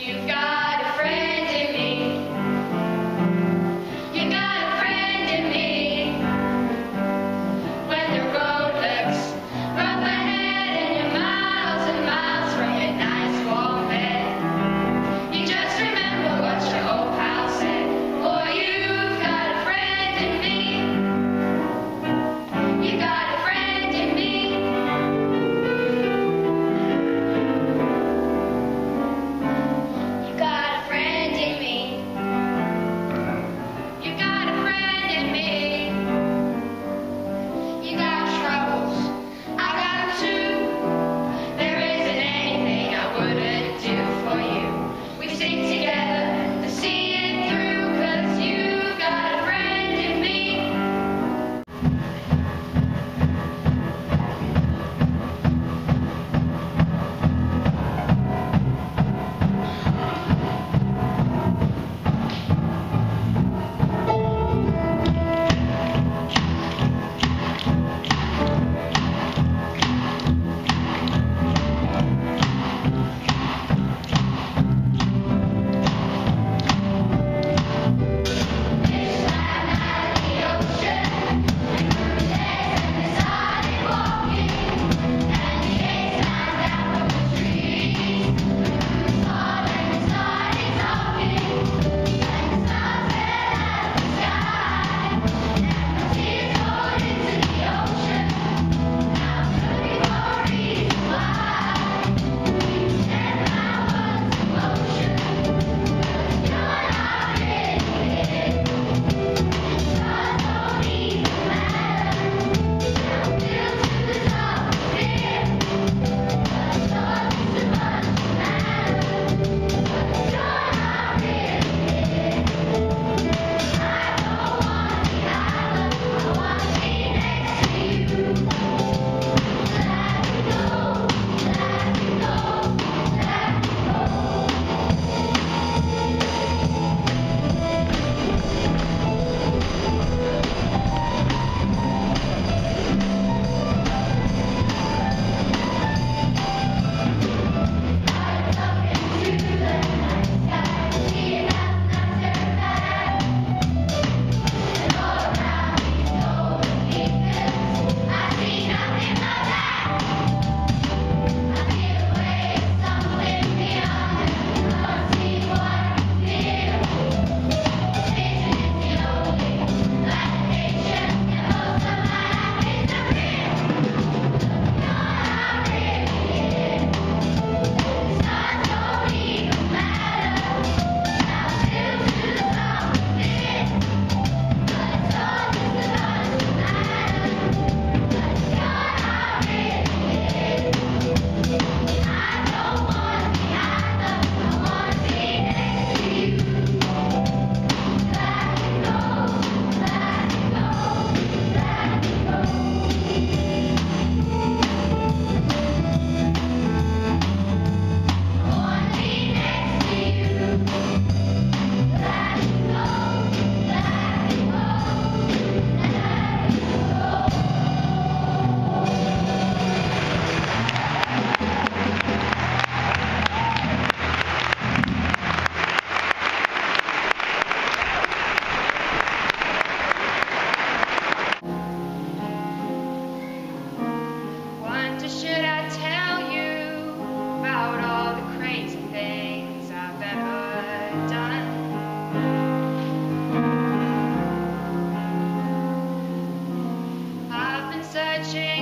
You've got magic.